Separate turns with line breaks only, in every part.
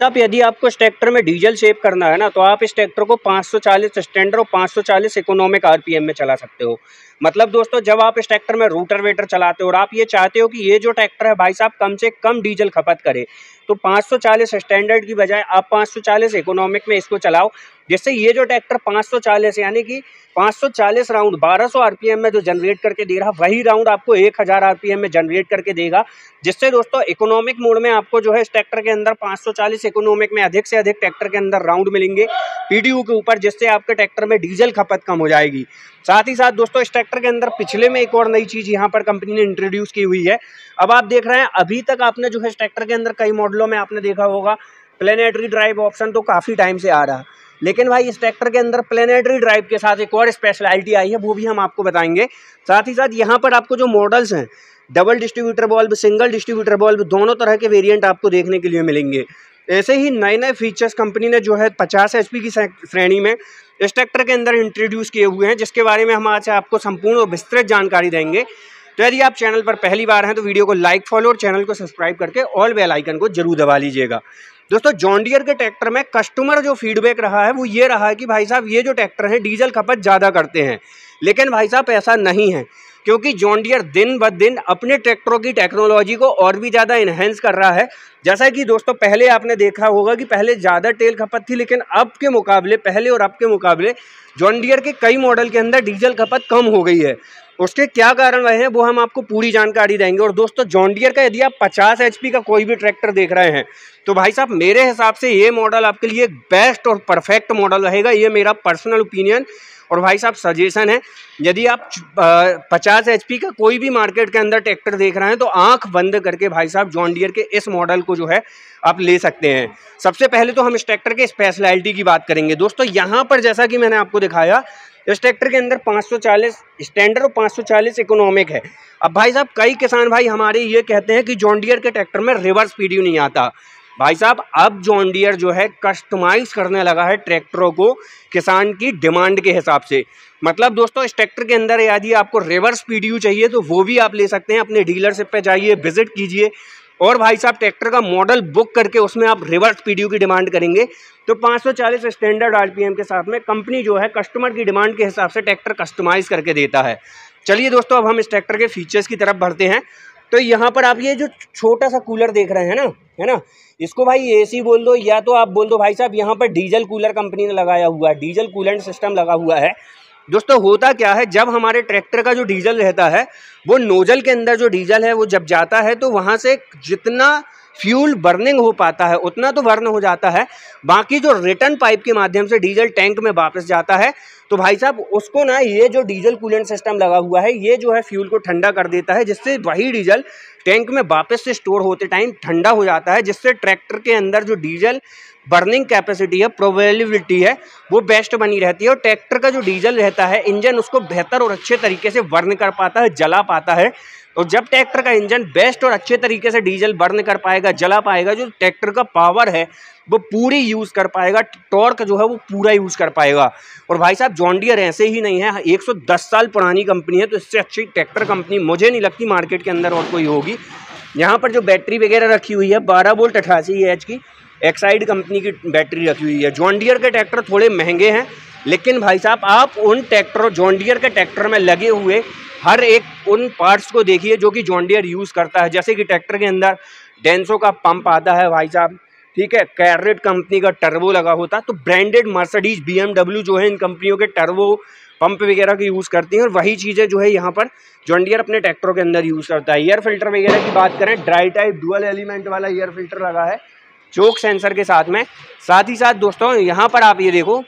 साहब, यदि आपको इस ट्रैक्टर में डीजल सेव करना है ना तो आप इस ट्रैक्टर को 540 स्टैंडर्ड और 540 इकोनॉमिक आरपीएम में चला सकते हो। मतलब दोस्तों, जब आप इस ट्रैक्टर में रूटर वेटर चलाते हो और आप ये चाहते हो कि ये जो ट्रैक्टर है, भाई साहब, कम से कम डीजल खपत करे तो 540 स्टैंडर्ड की बजाय आप 540 इकोनॉमिक में इसको चलाओ। जिससे ये जो ट्रैक्टर 540 यानी कि 540 राउंड 1200 आरपीएम में जो जनरेट करके दे रहा, वही राउंड आपको 1000 आरपीएम में जनरेट करके देगा। जिससे दोस्तों इकोनॉमिक मोड में आपको जो है इस ट्रैक्टर के अंदर 540 इकोनॉमिक में अधिक से अधिक ट्रैक्टर के अंदर राउंड मिलेंगे। पीडीयू के ऊपर जिससे आपके ट्रैक्टर में डीजल खपत कम हो जाएगी। साथ ही साथ दोस्तों, इस ट्रैक्टर के अंदर पिछले में एक और नई चीज़ यहाँ पर कंपनी ने इंट्रोड्यूस की हुई है। अब आप देख रहे हैं, अभी तक आपने जो है इस ट्रैक्टर के अंदर कई मॉडलों में आपने देखा होगा प्लेनेटरी ड्राइव ऑप्शन तो काफ़ी टाइम से आ रहा। है लेकिन भाई, इस ट्रैक्टर के अंदर प्लेनेटरी ड्राइव के साथ एक और स्पेशलिटी आई है, वो भी हम आपको बताएँगे। साथ ही साथ यहाँ पर आपको जो मॉडल्स हैं double distributor bulb single distributor bulb दोनों तरह के वेरिएंट आपको देखने के लिए मिलेंगे। ऐसे ही नए नए फीचर्स कंपनी ने जो है पचास एच की श्रेणी में इस ट्रैक्टर के अंदर इंट्रोड्यूस किए हुए हैं, जिसके बारे में हम आज आपको संपूर्ण और विस्तृत जानकारी देंगे। तो यदि आप चैनल पर पहली बार हैं तो वीडियो को लाइक फॉलो और चैनल को सब्सक्राइब करके ऑल बेल आइकन को ज़रूर दबा लीजिएगा। दोस्तों जॉन्डियर के ट्रैक्टर में कस्टमर जो फीडबैक रहा है, वो ये रहा है कि भाई साहब, ये जो ट्रैक्टर है डीजल खपत ज़्यादा करते हैं। लेकिन भाई साहब, ऐसा नहीं है। क्योंकि जॉन्डियर दिन ब दिन अपने ट्रैक्टरों की टेक्नोलॉजी को और भी ज़्यादा इन्हेंस कर रहा है। जैसा कि दोस्तों, पहले आपने देखा होगा कि पहले ज़्यादा तेल खपत थी, लेकिन अब के मुकाबले, पहले और अब के मुकाबले जॉन्डियर के कई मॉडल के अंदर डीजल खपत कम हो गई है। उसके क्या कारण रहे हैं, वो हम आपको पूरी जानकारी देंगे। और दोस्तों जॉन्डियर का यदि आप 50 एच का कोई भी ट्रैक्टर देख रहे हैं तो भाई साहब, मेरे हिसाब से ये मॉडल आपके लिए बेस्ट और परफेक्ट मॉडल रहेगा। ये मेरा पर्सनल ओपिनियन और भाई साहब सजेशन है, यदि आप पचास एच का कोई भी मार्केट के अंदर ट्रैक्टर देख रहे हैं तो आँख बंद करके भाई साहब जॉन्डियर के इस मॉडल को जो है, आप ले सकते हैं। सबसे पहले तो हम इस ट्रैक्टर के स्पेशलिटी की बात करेंगे। दोस्तों, यहाँ पर जैसा कि मैंने आपको दिखाया, इस ट्रैक्टर के अंदर 540 स्टैंडर्ड और 540 इकोनॉमिक है। अब भाई साहब, कई किसान भाई हमारे ये कहते हैं कि जॉन्डियर के ट्रैक्टर में रिवर्स पीडीयू नहीं आता। भाई साहब, अब जॉन्डियर जो है कस्टमाइज करने लगा है ट्रैक्टरों को किसान की डिमांड के हिसाब से। मतलब दोस्तों, इस ट्रैक्टर के अंदर यदि आपको रिवर्स पीडीयू चाहिए तो वो भी आप ले सकते हैं। अपने डीलरशिप पे जाइए विज़िट कीजिए। और भाई साहब ट्रैक्टर का मॉडल बुक करके उसमें आप रिवर्स पीडीयू की डिमांड करेंगे। तो 540 स्टैंडर्ड आरपीएम के साथ में कंपनी जो है कस्टमर की डिमांड के हिसाब से ट्रैक्टर कस्टमाइज़ करके देता है। चलिए दोस्तों, अब हम इस ट्रैक्टर के फीचर्स की तरफ़ बढ़ते हैं। तो यहाँ पर आप ये जो छोटा सा कूलर देख रहे हैं ना, है ना? इसको भाई एसी बोल दो या तो आप बोल दो भाई साहब, यहाँ पर डीजल कूलर कंपनी ने लगाया हुआ है, डीजल कूलेंट सिस्टम लगा हुआ है। दोस्तों, होता क्या है, जब हमारे ट्रैक्टर का जो डीजल रहता है, वो नोजल के अंदर जो डीजल है, वो जब जाता है तो वहाँ से जितना फ्यूल बर्निंग हो पाता है, उतना तो बर्न हो जाता है। बाकी जो रिटर्न पाइप के माध्यम से डीजल टैंक में वापस जाता है तो भाई साहब, उसको ना ये जो डीजल कूलेंट सिस्टम लगा हुआ है, ये जो है फ्यूल को ठंडा कर देता है, जिससे वही डीजल टैंक में वापस से स्टोर होते टाइम ठंडा हो जाता है, जिससे ट्रैक्टर के अंदर जो डीजल बर्निंग कैपेसिटी है प्रोवेलिबिलिटी है, वो बेस्ट बनी रहती है और ट्रैक्टर का जो डीजल रहता है, इंजन उसको बेहतर और अच्छे तरीके से बर्न कर पाता है, जला पाता है। और जब ट्रैक्टर का इंजन बेस्ट और अच्छे तरीके से डीजल बर्न कर पाएगा, जला पाएगा, जो ट्रैक्टर का पावर है, वो पूरी यूज़ कर पाएगा, टॉर्क जो है वो पूरा यूज़ कर पाएगा। और भाई साहब जॉन्डियर ऐसे ही नहीं है 110 साल पुरानी कंपनी है तो इससे अच्छी ट्रैक्टर कंपनी मुझे नहीं लगती, मार्केट के अंदर और कोई होगी। यहाँ पर जो बैटरी वगैरह रखी हुई है, बारह वोल्ट अठासी एच की, एक्साइड कंपनी की बैटरी रखी हुई है। जॉन्डियर के ट्रैक्टर थोड़े महँगे हैं, लेकिन भाई साहब, आप उन ट्रैक्टर जॉन्डियर के ट्रैक्टर में लगे हुए हर एक उन पार्ट्स को देखिए जो कि जॉन्डियर यूज़ करता है। जैसे कि ट्रैक्टर के अंदर डेंसो का पंप आता है भाई साहब, ठीक है? कैरेट कंपनी का टर्बो लगा होता है। तो ब्रांडेड मर्सडीज बी जो है इन कंपनियों के टर्बो पंप वगैरह की यूज़ करती हैं और वही चीज़ें जो है यहाँ पर जॉन्डियर अपने ट्रैक्टरों के अंदर यूज़ करता है। एयर फ़िल्टर वगैरह की बात करें ड्राई टाइप डुअल एलिमेंट वाला एयर फ़िल्टर लगा है चोक सेंसर के साथ में। साथ ही साथ दोस्तों, यहाँ पर आप ये देखो,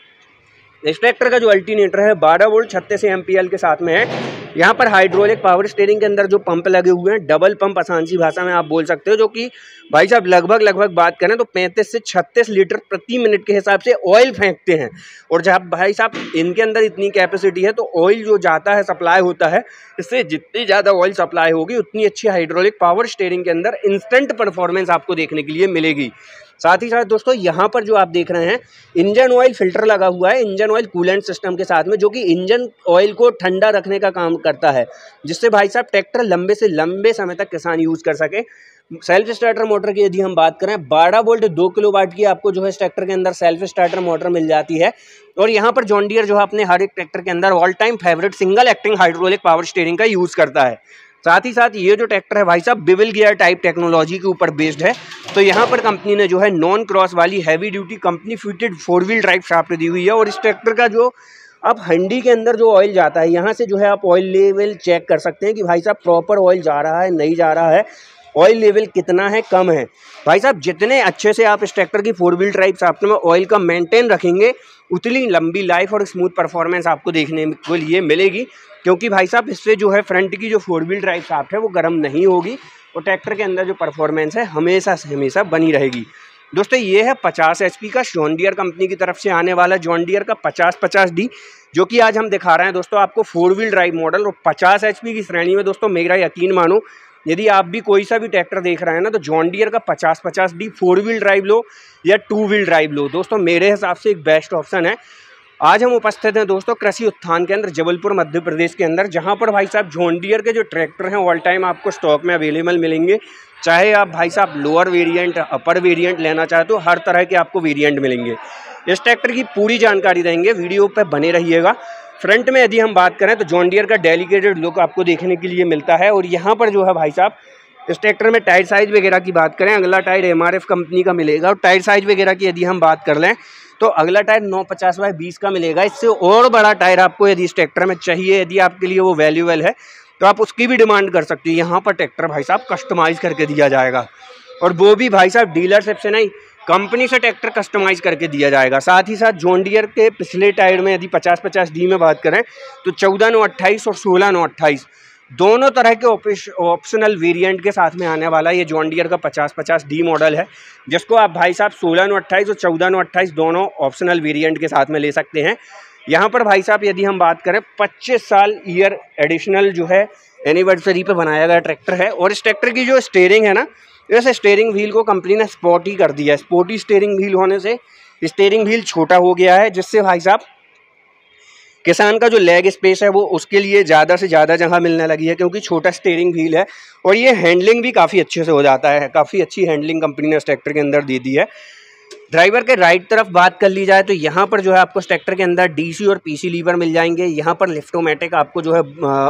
इस ट्रैक्टर का जो अल्टीनेटर है, बारह वोल्ट छत्तीस एम के साथ में है। यहाँ पर हाइड्रोलिक पावर स्टेयरिंग के अंदर जो पंप लगे हुए हैं डबल पंप आसान सी भाषा में आप बोल सकते हो, जो कि भाई साहब लगभग लगभग बात करें तो 35 से 36 लीटर प्रति मिनट के हिसाब से ऑयल फेंकते हैं। और जब भाई साहब इनके अंदर इतनी कैपेसिटी है तो ऑयल जो जाता है सप्लाई होता है, इससे जितनी ज़्यादा ऑयल सप्लाई होगी, उतनी अच्छी हाइड्रोलिक पावर स्टेयरिंग के अंदर इंस्टेंट परफॉर्मेंस आपको देखने के लिए मिलेगी। साथ ही साथ दोस्तों, यहाँ पर जो आप देख रहे हैं, इंजन ऑयल फ़िल्टर लगा हुआ है, इंजन ऑयल कूलेंट सिस्टम के साथ में, जो कि इंजन ऑयल को ठंडा रखने का काम करता है, जिससे भाई साहब ट्रैक्टर लंबे से लंबे समय तक किसान यूज़ कर सके। सेल्फ स्टार्टर मोटर की यदि हम बात करें, बारह वोल्ट दो किलो वाट की आपको जो है ट्रैक्टर के अंदर सेल्फ स्टार्टर मोटर मिल जाती है। और यहाँ पर जॉन्डियर जो है अपने हर एक ट्रैक्टर के अंदर all time favourite single acting hydraulic power steering का यूज़ करता है। साथ ही साथ ये जो ट्रैक्टर है भाई साहब बिविल गियर टाइप टेक्नोलॉजी के ऊपर बेस्ड है। तो यहाँ पर कंपनी ने जो है नॉन क्रॉस वाली heavy duty company fitted four wheel drive shaft दी हुई है और इस ट्रैक्टर का जो अब हंडी के अंदर जो ऑयल जाता है, यहाँ से जो है आप ऑयल लेवल चेक कर सकते हैं कि भाई साहब प्रॉपर ऑयल जा रहा है, नहीं जा रहा है ऑयल लेवल कितना है, कम है। भाई साहब, जितने अच्छे से आप इस ट्रैक्टर की फोर व्हील ड्राइव शाफ्ट में ऑयल का मेंटेन रखेंगे, उतनी लंबी लाइफ और स्मूथ परफॉर्मेंस आपको देखने के लिए मिलेगी, क्योंकि भाई साहब, इससे जो है फ्रंट की जो फोर व्हील ड्राइव शाफ्ट है, वो गर्म नहीं होगी। और ट्रैक्टर के अंदर जो परफॉर्मेंस है, हमेशा से हमेशा बनी रहेगी। दोस्तों, ये है पचास एच का जॉन्डियर कंपनी की तरफ़ से आने वाला जॉन्डियर का पचास पचास डी जो कि आज हम दिखा रहे हैं। दोस्तों, आपको फोर व्हील ड्राइव मॉडल और पचास एच की श्रेणी में, दोस्तों, मेरा यकीन मानो, यदि आप भी कोई सा भी ट्रैक्टर देख रहे हैं ना तो जॉन्डियर का पचास पचास डी फोर व्हील ड्राइव लो या टू व्हील ड्राइव लो। दोस्तों, मेरे हिसाब से एक बेस्ट ऑप्शन है। आज हम उपस्थित हैं दोस्तों कृषि उत्थान के अंदर जबलपुर, मध्य प्रदेश के अंदर, जहाँ पर भाई साहब जॉन्डियर के जो ट्रैक्टर हैं ऑल टाइम आपको स्टॉक में अवेलेबल मिलेंगे। चाहे आप भाई साहब लोअर वेरिएंट अपर वेरिएंट लेना चाहे तो हर तरह के आपको वेरिएंट मिलेंगे। इस ट्रैक्टर की पूरी जानकारी देंगे, वीडियो पर बने रहिएगा। फ्रंट में यदि हम बात करें तो जॉन्डियर का डेलीकेटेड लुक आपको देखने के लिए मिलता है और यहाँ पर जो है भाई साहब, इस ट्रैक्टर में टायर साइज़ वगैरह की बात करें, अगला टायर एमआरएफ कंपनी का मिलेगा और टायर साइज़ वगैरह की यदि हम बात कर लें तो अगला टायर नौ पचास बाई बीस का मिलेगा। इससे और बड़ा टायर आपको यदि इस ट्रैक्टर में चाहिए, यदि आपके लिए वो वैल्यूबल है तो आप उसकी भी डिमांड कर सकते हो। यहाँ पर ट्रैक्टर भाई साहब कस्टमाइज करके दिया जाएगा। और वो भी भाई साहब डीलरशिप से नहीं कंपनी से ट्रैक्टर कस्टमाइज करके दिया जाएगा। साथ ही साथ जोनडियर के पिछले टायर में यदि पचास पचास डी में बात करें तो चौदह नौ अट्ठाईस और सोलह नौ अट्ठाईस। दोनों तरह के ऑप्शनल वेरिएंट के साथ में आने वाला ये जॉन्डियर का पचास पचास डी मॉडल है, जिसको आप भाई साहब सोलह नौ अट्ठाईस और चौदह नौ अट्ठाईस दोनों ऑप्शनल वेरिएंट के साथ में ले सकते हैं। यहाँ पर भाई साहब यदि हम बात करें, पच्चीस साल ईयर एडिशनल जो है एनिवर्सरी पे बनाया गया ट्रैक्टर है और इस ट्रैक्टर की जो स्टेयरिंग है ना, इस स्टेयरिंग व्हील को कंपनी ने स्पॉटी कर दिया है। स्पोर्टी स्टेयरिंग व्हील होने से स्टेयरिंग व्हील छोटा हो गया है, जिससे भाई साहब किसान का जो लेग स्पेस है, वो उसके लिए ज़्यादा से ज़्यादा जगह मिलने लगी है, क्योंकि छोटा स्टेयरिंग व्हील है और ये हैंडलिंग भी काफ़ी अच्छे से हो जाता है। काफ़ी अच्छी हैंडलिंग कंपनी ने इस ट्रैक्टर के अंदर दे दी है। ड्राइवर के राइट तरफ़ बात कर ली जाए तो यहाँ पर जो है आपको ट्रैक्टर के अंदर डीसी और पीसी लीवर मिल जाएँगे। यहाँ पर लिफ्टोमेटिक आपको जो है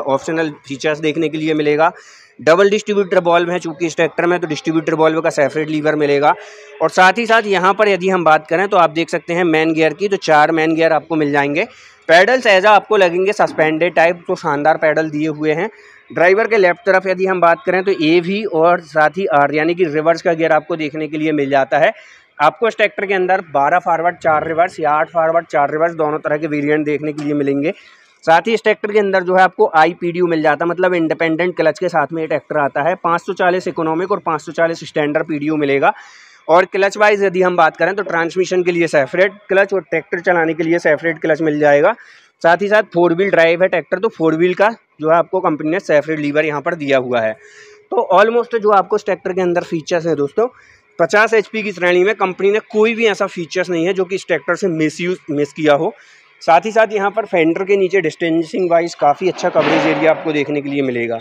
ऑप्शनल फीचर्स देखने के लिए मिलेगा। डबल डिस्ट्रीब्यूटर बॉल्व है, चूँकि इस ट्रैक्टर में तो डिस्ट्रीब्यूटर बॉल्व का सेपरेट लीवर मिलेगा। और साथ ही साथ यहाँ पर यदि हम बात करें तो आप देख सकते हैं मैन गियर की तो चार मैन गियर आपको मिल जाएँगे। पैडल्स एजा आपको लगेंगे सस्पेंडेड टाइप तो शानदार पैडल दिए हुए हैं। ड्राइवर के लेफ़्ट तरफ़ यदि हम बात करें तो ए भी और साथ ही आर यानी कि रिवर्स का गियर आपको देखने के लिए मिल जाता है। आपको इस ट्रैक्टर के अंदर 12 फॉरवर्ड चार रिवर्स या आठ फॉरवर्ड चार रिवर्स दोनों तरह के वेरिएंट देखने के लिए मिलेंगे। साथ ही इस ट्रैक्टर के अंदर जो है आपको आई मिल जाता है मतलब इंडिपेंडेंट क्लच के साथ में ये ट्रैक्टर आता है। 540 इकोनॉमिक और 540 स्टैंडर्ड पी मिलेगा। और क्लच वाइज यदि हम बात करें तो ट्रांसमिशन के लिए सेपरेट क्लच और ट्रैक्टर चलाने के लिए सेपरेट क्लच मिल जाएगा। साथ ही साथ फोर व्हील ड्राइव है ट्रैक्टर तो फोर व्हील का जो है आपको कंपनी ने सेपरेट लीवर यहाँ पर दिया हुआ है। तो ऑलमोस्ट जो आपको इस ट्रैक्टर के अंदर फीचर्स है दोस्तों, पचास एच की श्रेणी में कंपनी ने कोई भी ऐसा फीचर्स नहीं है जो कि इस ट्रैक्टर से मिस यूज़ मिस किया हो। साथ ही साथ यहाँ पर फेंडर के नीचे डिस्टेंसिंग वाइज काफ़ी अच्छा कवरेज एरिया आपको देखने के लिए मिलेगा।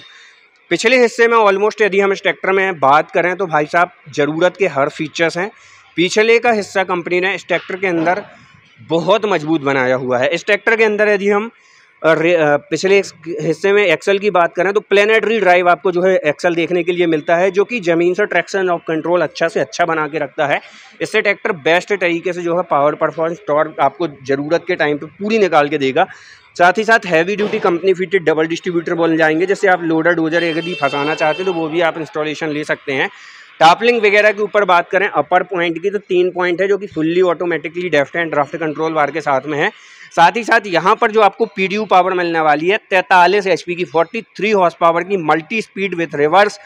पिछले हिस्से में ऑलमोस्ट यदि हम इस ट्रैक्टर में बात करें तो भाई साहब ज़रूरत के हर फीचर्स हैं। पिछले का हिस्सा कंपनी ने इस ट्रैक्टर के अंदर बहुत मज़बूत बनाया हुआ है। इस ट्रैक्टर के अंदर यदि हम पिछले हिस्से में एक्सल की बात करें तो प्लेनेटरी ड्राइव आपको जो है एक्सल देखने के लिए मिलता है, जो कि ज़मीन से ट्रैक्शन ऑफ़ कंट्रोल अच्छा से अच्छा बना के रखता है। इससे ट्रैक्टर बेस्ट तरीके से जो है पावर परफॉर्मेंस टॉर्क आपको ज़रूरत के टाइम पे पूरी निकाल के देगा। साथ ही साथ heavy duty company fitted double distributor valve जाएँगे जैसे आप लोडर डोजर यदि फंसाना चाहते तो वो भी आप इंस्टॉलेशन ले सकते हैं। टापलिंग वगैरह के ऊपर बात करें अपर पॉइंट की तो तीन पॉइंट है, जो कि fully automatically depth and draft control वार के साथ में है। साथ ही साथ यहाँ पर जो आपको पीडीयू पावर मिलने वाली है, तैंतालीस एच की फोर्टी थ्री हॉर्स पावर की multi speed with reverse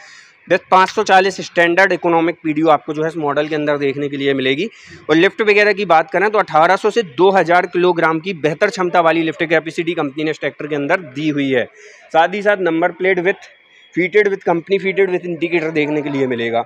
with 540 standard economic PTO आपको जो है इस मॉडल के अंदर देखने के लिए मिलेगी। और लिफ्ट वगैरह की बात करें तो 1800 से 2000 किलोग्राम की बेहतर क्षमता वाली लिफ्ट कैपेसिटी कंपनी ने इस ट्रैक्टर के अंदर दी हुई है। साथ ही साथ number plate with fitted with company fitted with indicator देखने के लिए मिलेगा।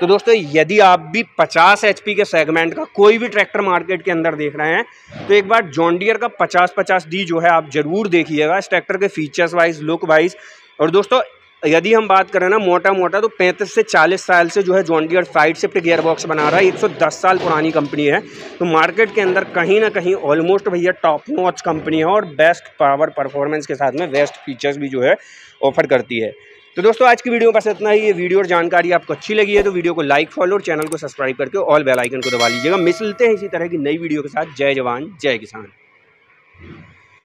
तो दोस्तों, यदि आप भी 50 एचपी के सेगमेंट का कोई भी ट्रैक्टर मार्केट के अंदर देख रहे हैं तो एक बार जॉन्डियर का 50 50 डी जो है, आप ज़रूर देखिएगा इस ट्रैक्टर के फीचर्स वाइज लुक वाइज और दोस्तों, यदि हम बात करें ना मोटा मोटा तो पैंतीस से चालीस साल से जो है John Deere side shift gear box बना रहा है। 110 साल पुरानी कंपनी है। तो मार्केट के अंदर कहीं ना कहीं ऑलमोस्ट भैया टॉप नॉच कंपनी है और बेस्ट पावर परफॉर्मेंस के साथ में बेस्ट फीचर्स भी जो है ऑफ़र करती है। तो दोस्तों, आज की वीडियो में बस इतना ही। ये वीडियो और जानकारी आपको अच्छी लगी है तो वीडियो को लाइक, फॉलो और चैनल को सब्सक्राइब करके ऑल बेल आइकन को दबा लीजिएगा। मिलते हैं इसी तरह की नई वीडियो के साथ। जय जवान, जय किसान।